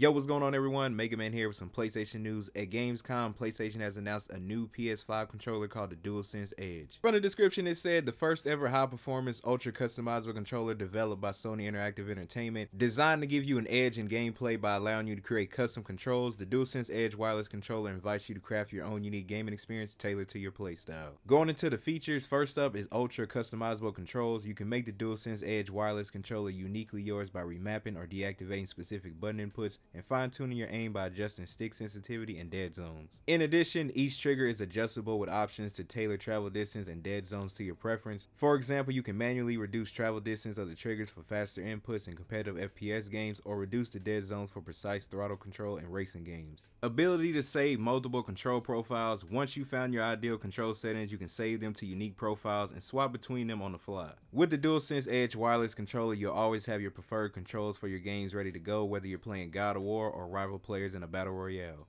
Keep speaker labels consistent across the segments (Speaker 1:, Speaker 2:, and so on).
Speaker 1: Yo, what's going on everyone? Mega Man here with some PlayStation news. At Gamescom, PlayStation has announced a new PS5 controller called the DualSense Edge. From the description it said the first ever high performance ultra customizable controller developed by Sony Interactive Entertainment, designed to give you an edge in gameplay by allowing you to create custom controls. The DualSense Edge wireless controller invites you to craft your own unique gaming experience tailored to your playstyle. Going into the features, first up is ultra customizable controls. You can make the DualSense Edge wireless controller uniquely yours by remapping or deactivating specific button inputs and fine tuning your aim by adjusting stick sensitivity and dead zones. In addition, each trigger is adjustable with options to tailor travel distance and dead zones to your preference. For example, you can manually reduce travel distance of the triggers for faster inputs in competitive FPS games or reduce the dead zones for precise throttle control in racing games. Ability to save multiple control profiles. Once you found your ideal control settings, you can save them to unique profiles and swap between them on the fly. With the DualSense Edge wireless controller, you'll always have your preferred controls for your games ready to go, whether you're playing God of War or rival players in a battle royale.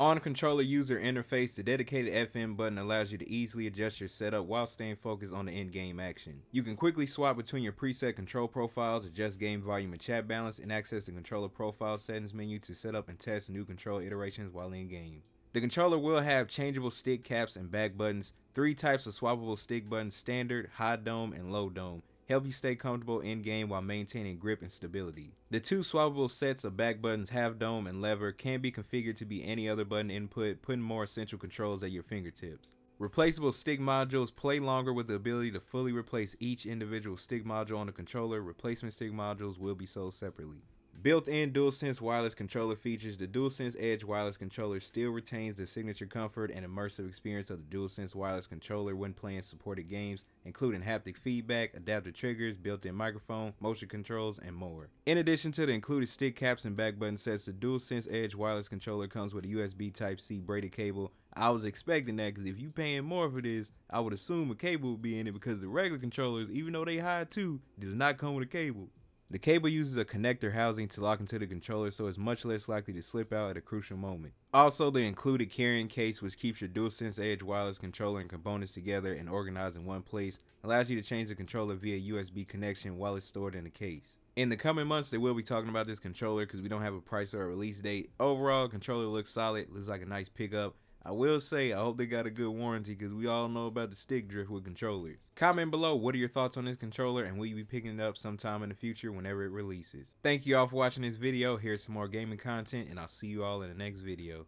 Speaker 1: On controller user interface, the dedicated Fn button allows you to easily adjust your setup while staying focused on the in-game action. You can quickly swap between your preset control profiles, adjust game volume and chat balance, and access the controller profile settings menu to set up and test new control iterations while in game. The controller will have changeable stick caps and back buttons, three types of swappable stick buttons, standard, high dome, and low dome, help you stay comfortable in game while maintaining grip and stability. The two swappable sets of back buttons, half dome and lever, can be configured to be any other button input, putting more essential controls at your fingertips. Replaceable stick modules play longer with the ability to fully replace each individual stick module on the controller. Replacement stick modules will be sold separately. Built-in DualSense wireless controller features, the DualSense Edge wireless controller still retains the signature comfort and immersive experience of the DualSense wireless controller when playing supported games, including haptic feedback, adaptive triggers, built-in microphone, motion controls, and more. In addition to the included stick caps and back button sets, the DualSense Edge wireless controller comes with a USB Type-C braided cable. I was expecting that because if you paying more for this, I would assume a cable would be in it because the regular controllers, even though they high too, does not come with a cable. The cable uses a connector housing to lock into the controller so it's much less likely to slip out at a crucial moment. Also, the included carrying case which keeps your DualSense Edge wireless controller and components together and organized in one place allows you to change the controller via USB connection while it's stored in the case. In the coming months, they will be talking about this controller because we don't have a price or a release date. Overall, controller looks solid, looks like a nice pickup. I will say, I hope they got a good warranty because we all know about the stick drift with controllers. Comment below, what are your thoughts on this controller and will you be picking it up sometime in the future whenever it releases. Thank you all for watching this video. Here's some more gaming content and I'll see you all in the next video.